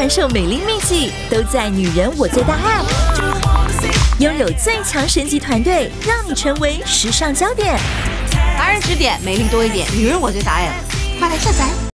传授美丽秘籍，都在《女人我最大》App。拥有最强神级团队，让你成为时尚焦点。达人指点，美丽多一点。女人我最大 App，快来下载。